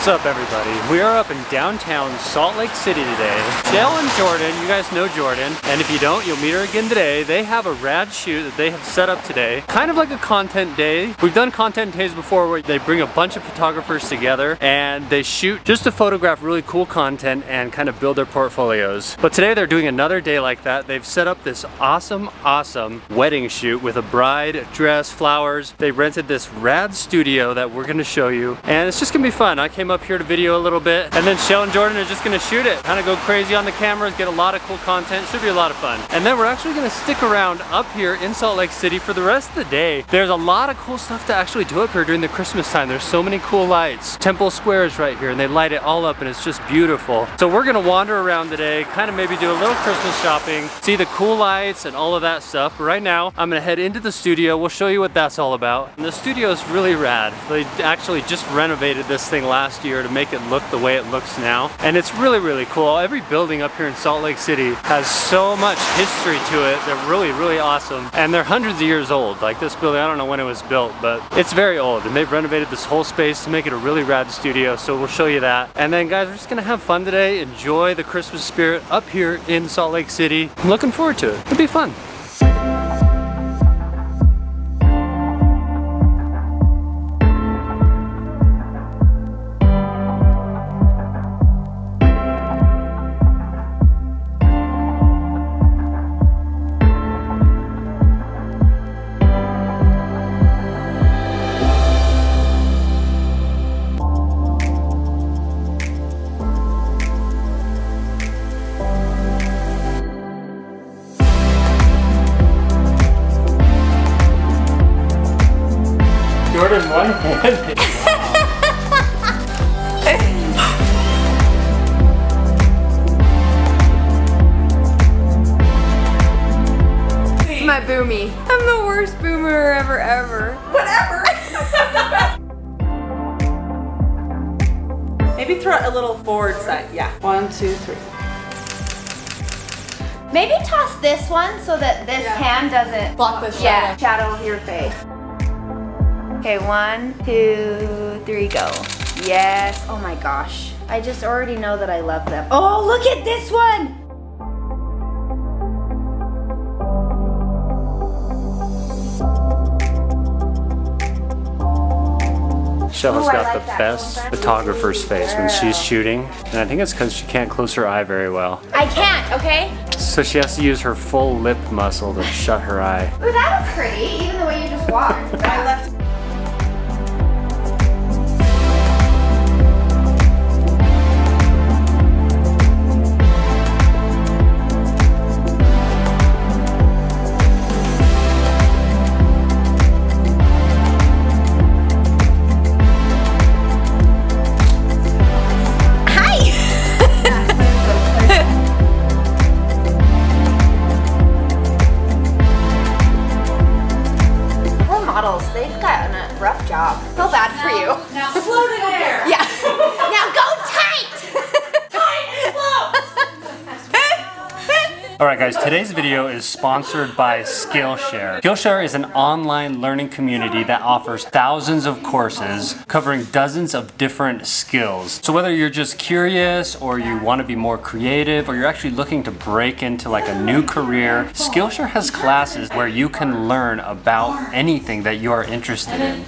What's up everybody? We are up in downtown Salt Lake City today. Chelle and Jordan, you guys know Jordan, and if you don't, you'll meet her again today. They have a rad shoot that they have set up today. Kind of like a content day. We've done content days before where they bring a bunch of photographers together and they shoot just to photograph really cool content and kind of build their portfolios. But today they're doing another day like that. They've set up this awesome, awesome wedding shoot with a bride, dress, flowers. They rented this rad studio that we're gonna show you and it's just gonna be fun. I came up here to video a little bit and then Chelle and Jordan are just gonna shoot it. Kind of go crazy on the cameras, get a lot of cool content. Should be a lot of fun. And then we're actually gonna stick around up here in Salt Lake City for the rest of the day. There's a lot of cool stuff to actually do up here during the Christmas time. There's so many cool lights. Temple Square is right here and they light it all up and it's just beautiful. So we're gonna wander around today, kind of maybe do a little Christmas shopping, see the cool lights and all of that stuff. But right now, I'm gonna head into the studio. We'll show you what that's all about. And the studio is really rad. They actually just renovated this thing last year to make it look the way it looks now. And it's really, really cool. Every building up here in Salt Lake City has so much history to it. They're really, really awesome. And they're hundreds of years old. Like this building, I don't know when it was built, but it's very old. And they've renovated this whole space to make it a really rad studio. So we'll show you that. And then guys, we're just gonna have fun today. Enjoy the Christmas spirit up here in Salt Lake City. I'm looking forward to it. It'll be fun. Jordan one hand. My boomy. I'm the worst boomer ever, ever. Whatever. Maybe throw it a little forward side. Yeah. One, two, three. Maybe toss this one so that this Yeah. hand doesn't Block the Yeah, shadow. shadow your face. Okay, one, two, three, go. Yes. Oh my gosh. I just already know that I love them. Oh, look at this one. Chelle has Ooh, got like the that. best Well, that's photographer's face when she's shooting. And I think it's because she can't close her eye very well. I can't, okay? So she has to use her full lip muscle to shut her eye. Ooh, that was pretty, even the way you just walked. I left. All right guys, today's video is sponsored by Skillshare. Skillshare is an online learning community that offers thousands of courses covering dozens of different skills. So whether you're just curious or you want to be more creative or you're actually looking to break into like a new career, Skillshare has classes where you can learn about anything that you are interested in.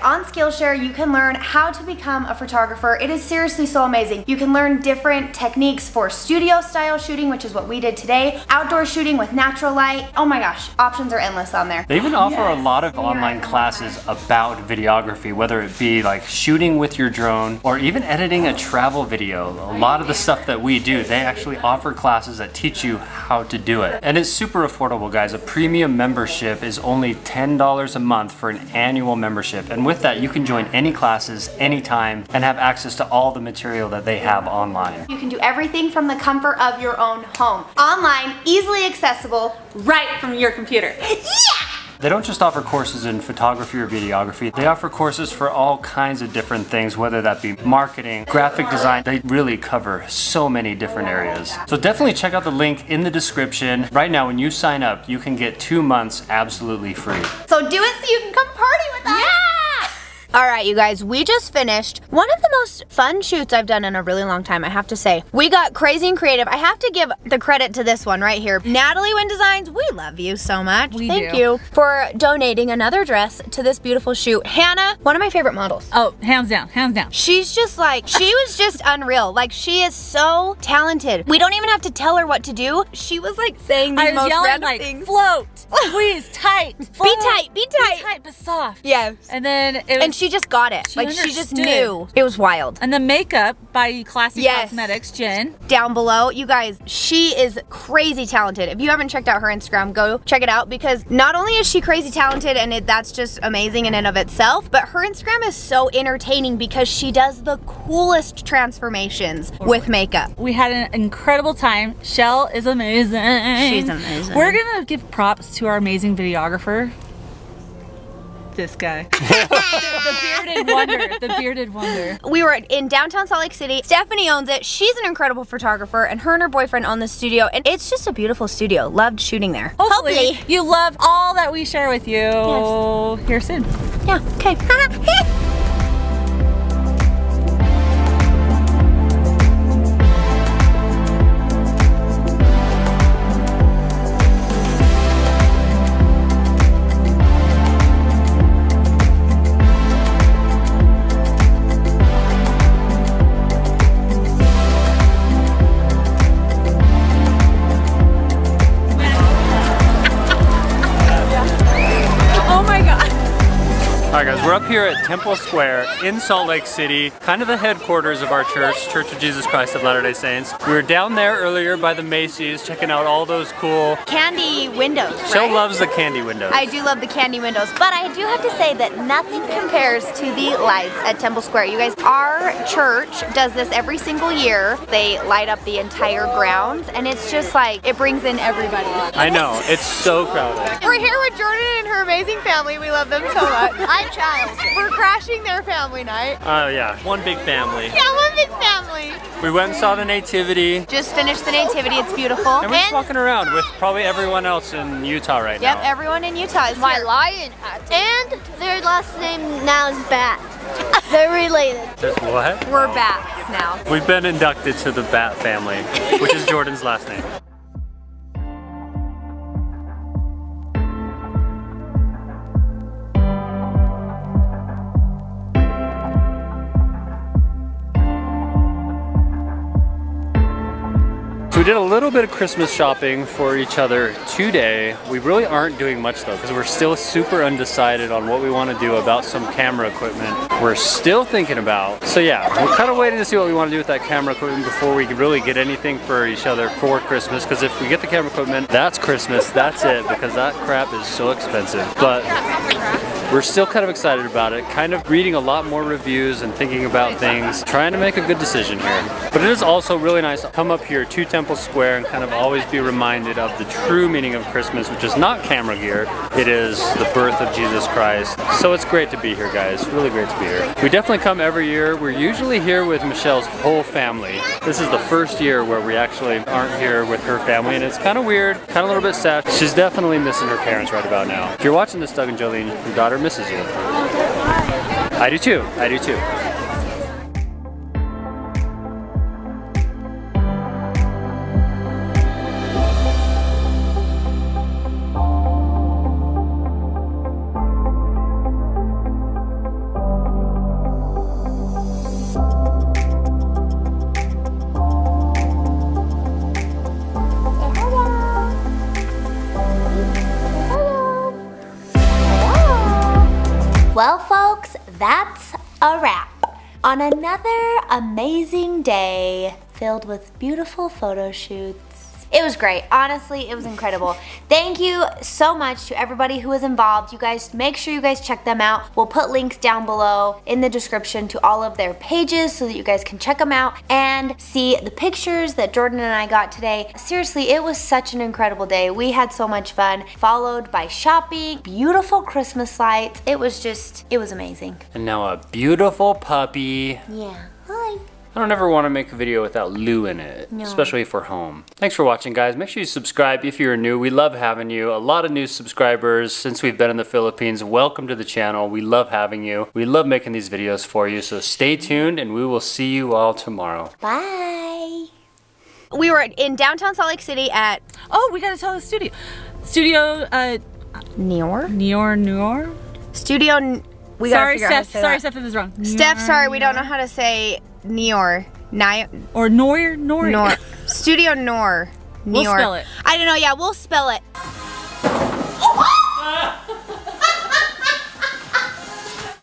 On Skillshare, you can learn how to become a photographer. It is seriously so amazing. You can learn different techniques for studio style shooting, which is what we did today, outdoor shooting with natural light. Oh my gosh, options are endless on there. They even offer a lot of online classes about videography, whether it be like shooting with your drone or even editing a travel video. A lot of the stuff that we do, they actually offer classes that teach you how to do it. And it's super affordable, guys. A premium membership is only $10 a month for an annual membership. And with that, you can join any classes anytime and have access to all the material that they have online. You can do everything from the comfort of your own home. Online, easily accessible. Right from your computer. Yeah! They don't just offer courses in photography or videography, they offer courses for all kinds of different things, whether that be marketing, graphic design. They really cover so many different areas. So definitely check out the link in the description. Right now, when you sign up, you can get two months absolutely free. So do it so you can come party with us. Yeah! All right, you guys, we just finished one of the most fun shoots I've done in a really long time, I have to say. We got crazy and creative. I have to give the credit to this one right here. Natalie Wynn Designs, we love you so much. We Thank do. you for donating another dress to this beautiful shoot. Hannah, one of my favorite models. Oh, hands down, hands down. She's just like, she was just unreal. Like, she is so talented. We don't even have to tell her what to do. She was like saying these I was most yelling random like, things. float, squeeze, tight, Be tight, be tight. be tight, but soft. Yes. And then it was, And she just got it. She like, she just knew. It was wild. and the makeup by Classy Yes. Cozmetics, Jen. down below. You guys, she is crazy talented. If you haven't checked out her Instagram, go check it out because not only is she crazy talented and it, that's just amazing in and of itself, but her Instagram is so entertaining because she does the coolest transformations with makeup. We had an incredible time. Chelle is amazing. She's amazing. We're gonna give props to our amazing videographer. This guy. the, the bearded wonder. The bearded wonder. We were in downtown Salt Lake City. Stephanie owns it. She's an incredible photographer and her and her boyfriend own the studio and it's just a beautiful studio. Loved shooting there. Hopefully, you love all that we share with you Yes. here soon. Yeah, okay. we're up here at Temple Square in Salt Lake City, kind of the headquarters of our church, Church of Jesus Christ of Latter-day Saints. We were down there earlier by the Macy's, checking out all those cool. Candy windows, Chelle loves the candy windows. I do love the candy windows, but I do have to say that nothing compares to the lights at Temple Square. You guys, our church does this every single year. They light up the entire grounds, and it's just like, it brings in everybody. I know, it's so crowded. We're here with Jordan and her amazing family. We love them so much. I'm Charles. We're crashing their family night. Oh yeah, one big family. Yeah, one big family. We went and saw the nativity, Just finished the nativity. It's beautiful. and we're just walking around with probably everyone else in Utah right Yep, now. Yep, everyone in Utah is My here. lion hat. And their last name now is Bat. They're related. There's what? We're bats now. We've been inducted to the Bat family, which is Jordan's last name. We did a little bit of Christmas shopping for each other today. We really aren't doing much though because we're still super undecided on what we want to do about some camera equipment. We're still thinking about. So yeah, we're kind of waiting to see what we want to do with that camera equipment before we can really get anything for each other for Christmas because if we get the camera equipment, that's Christmas, that's it because that crap is so expensive. But we're still kind of excited about it, kind of reading a lot more reviews and thinking about things, trying to make a good decision here. But it is also really nice to come up here to Temple Square and kind of always be reminded of the true meaning of Christmas, which is not camera gear, it is the birth of Jesus Christ. So it's great to be here, guys. Really great to be here. We definitely come every year. We're usually here with Michelle's whole family. This is the first year where we actually aren't here with her family, and it's kind of weird, kind of a little bit sad. She's definitely missing her parents right about now. If you're watching this, Doug and Jolene, your daughter misses you. I do too. I do too. Well, folks, that's a wrap on another amazing day filled with beautiful photo shoots. It was great. Honestly, it was incredible. Thank you so much to everybody who was involved. You guys, make sure you guys check them out. We'll put links down below in the description to all of their pages so that you guys can check them out and see the pictures that Jordan and I got today. Seriously, it was such an incredible day. We had so much fun, followed by shopping, beautiful Christmas lights. It was just, it was amazing. And now a beautiful puppy. Yeah. Hi. I don't ever want to make a video without Lou in it, especially for home. Thanks for watching, guys. Make sure you subscribe if you're new. We love having you. A lot of new subscribers since we've been in the Philippines. Welcome to the channel. We love having you. We love making these videos for you. So stay tuned, and we will see you all tomorrow. Bye. We were in downtown Salt Lake City at Oh, we gotta tell the studio. Studio, uh, Nior. Nior, Nior? Studio. N- We gotta Sorry, figure out how to Steph. say Sorry, that. Steph, if this is wrong. Steph, Nior, sorry, we don't know how to say Nior. Ni- Or Noir, Nor. Nor. Studio Nor. We'll spell it. I don't know. Yeah, we'll spell it.